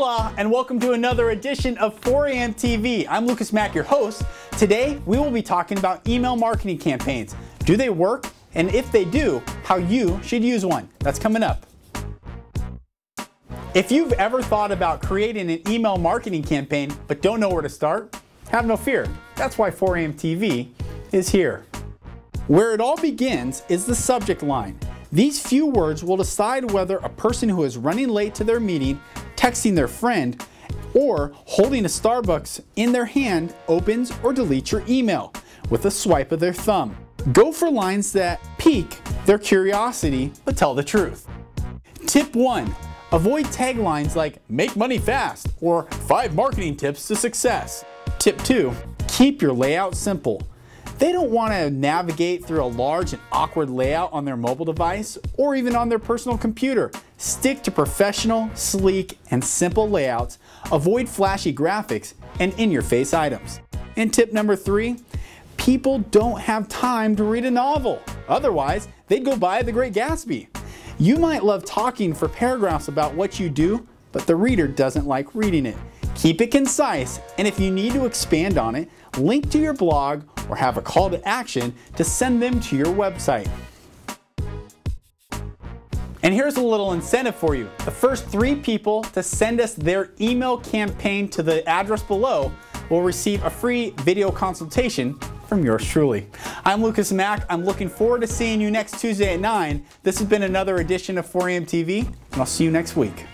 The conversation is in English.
Hola, and welcome to another edition of 4am TV. I'm Lucas Mack, your host. Today, we will be talking about email marketing campaigns. Do they work? And if they do, how you should use one. That's coming up. If you've ever thought about creating an email marketing campaign but don't know where to start, have no fear. That's why 4am TV is here. Where it all begins is the subject line. These few words will decide whether a person who is running late to their meeting texting their friend, or holding a Starbucks in their hand opens or deletes your email with a swipe of their thumb. Go for lines that pique their curiosity but tell the truth. Tip 1. Avoid taglines like make money fast or 5 marketing tips to success. Tip 2. Keep your layout simple. They don't want to navigate through a large and awkward layout on their mobile device or even on their personal computer. Stick to professional, sleek, and simple layouts. Avoid flashy graphics and in-your-face items. And tip number three, people don't have time to read a novel. Otherwise, they'd go buy The Great Gatsby. You might love talking for paragraphs about what you do, but the reader doesn't like reading it. Keep it concise, and if you need to expand on it, link to your blog or have a call to action to send them to your website. And here's a little incentive for you. The first three people to send us their email campaign to the address below will receive a free video consultation from yours truly. I'm Lucas Mack. I'm looking forward to seeing you next Tuesday at 9. This has been another edition of 4AM TV, and I'll see you next week.